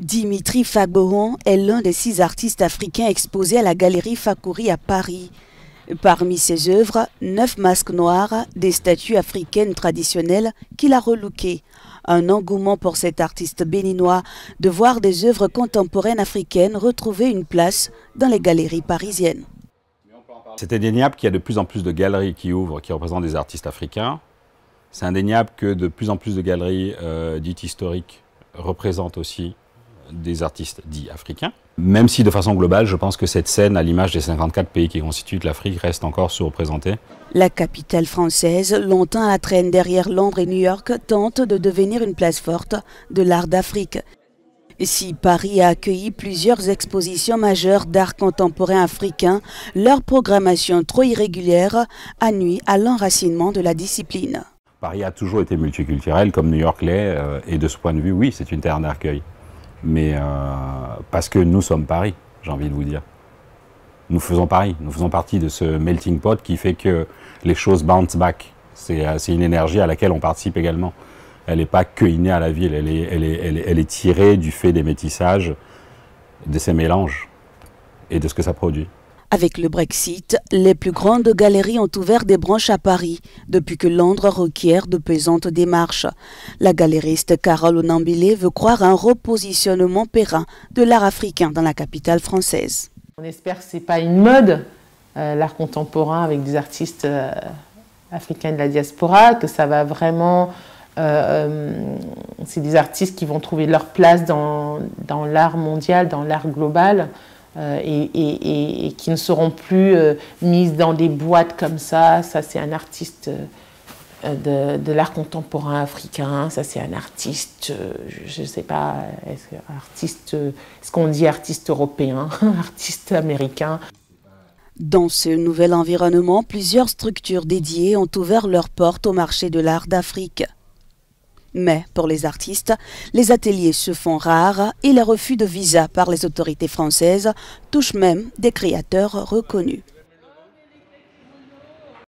Dimitri Fagboron est l'un des six artistes africains exposés à la galerie Fakouri à Paris. Parmi ses œuvres, neuf masques noirs, des statues africaines traditionnelles qu'il a relookées. Un engouement pour cet artiste béninois de voir des œuvres contemporaines africaines retrouver une place dans les galeries parisiennes. C'est indéniable qu'il y a de plus en plus de galeries qui ouvrent, qui représentent des artistes africains. C'est indéniable que de plus en plus de galeries euh, dites historiques représentent aussi des artistes dits africains. Même si de façon globale, je pense que cette scène, à l'image des 54 pays qui constituent l'Afrique, reste encore sous-représentée. La capitale française, longtemps à la traîne derrière Londres et New York, tente de devenir une place forte de l'art d'Afrique. Si Paris a accueilli plusieurs expositions majeures d'art contemporain africain, leur programmation trop irrégulière a nuit à l'enracinement de la discipline. Paris a toujours été multiculturel comme New York l'est, euh, et de ce point de vue, oui, c'est une terre d'accueil mais euh, parce que nous sommes Paris, j'ai envie de vous dire. Nous faisons Paris, nous faisons partie de ce melting pot qui fait que les choses bounce back. C'est euh, une énergie à laquelle on participe également. Elle n'est pas que innée à la ville, elle est, tirée du fait des métissages, de ces mélanges et de ce que ça produit. Avec le Brexit, les plus grandes galeries ont ouvert des branches à Paris, depuis que Londres requiert de pesantes démarches. La galériste Carole Onambile veut croire à un repositionnement périn de l'art africain dans la capitale française. On espère que ce n'est pas une mode, euh, l'art contemporain avec des artistes euh, africains de la diaspora, que ça va vraiment... Euh, c'est des artistes qui vont trouver leur place dans l'art mondial, dans l'art global. Euh, et, qui ne seront plus euh, mises dans des boîtes comme ça. Ça, c'est un artiste euh, de, l'art contemporain africain. Ça, c'est un artiste, je ne sais pas, artiste, est-ce qu'on dit artiste européen, artiste américain dans ce nouvel environnement, plusieurs structures dédiées ont ouvert leurs portes au marché de l'art d'Afrique. Mais pour les artistes, les ateliers se font rares et les refus de visa par les autorités françaises touchent même des créateurs reconnus.